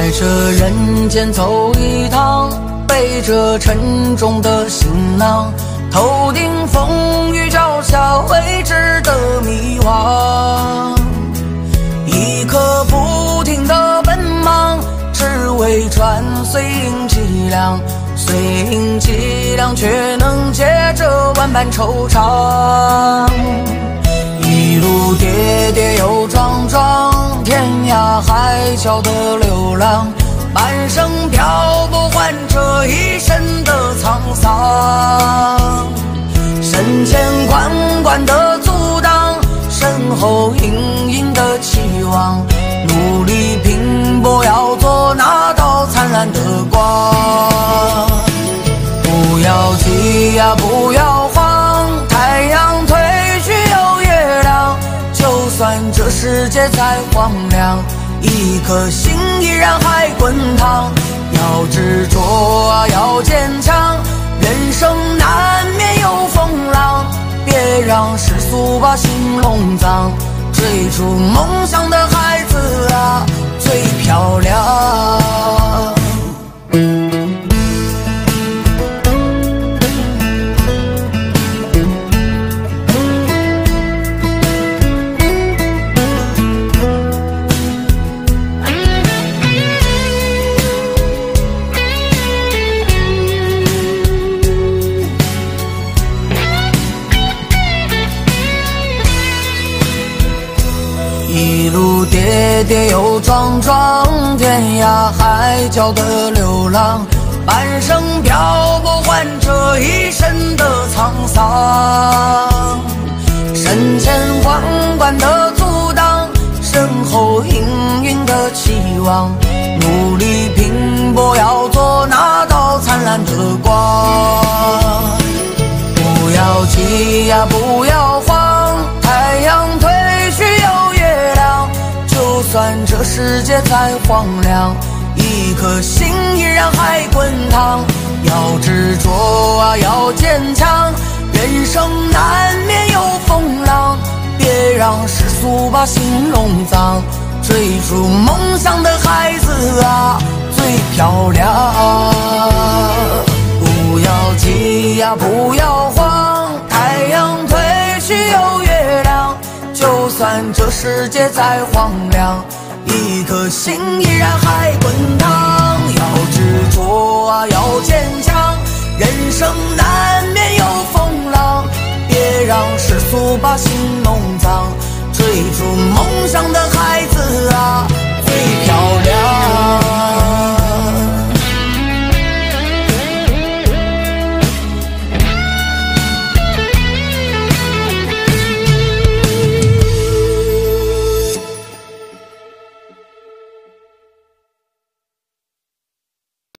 在这人间走一趟，背着沉重的行囊，头顶风雨，脚下未知的迷惘。一刻不停的奔忙，只为穿碎银几两，碎银几两却能解这万般惆怅。一路跌跌又撞撞，天涯海角的半生漂泊换这一生的沧桑。身前关关的阻挡，身后隐隐的期望，努力拼搏要做那道灿烂的光。不要急呀，不要慌，太阳退去有月亮。就算这世界再荒凉，一颗心依然还滚烫。要执着啊，要坚强，人生难免有风浪，别让世俗把心弄脏。追逐梦想的孩子啊，最漂亮。跌跌又撞撞，天涯海角的流浪，半生漂泊换这一生的沧桑。身前关关的阻挡，身后隐隐的期望，世界再荒凉，一颗心依然还滚烫。要执着啊，要坚强，人生难免有风浪，别让世俗把心弄脏。追逐梦想的孩子啊，最漂亮。不要急呀，不要慌，太阳退去有月亮。就算这世界再荒凉，一颗心依然还滚烫。要执着啊，要坚强，人生难免有风浪，别让世俗把心弄脏。追逐梦想的孩子啊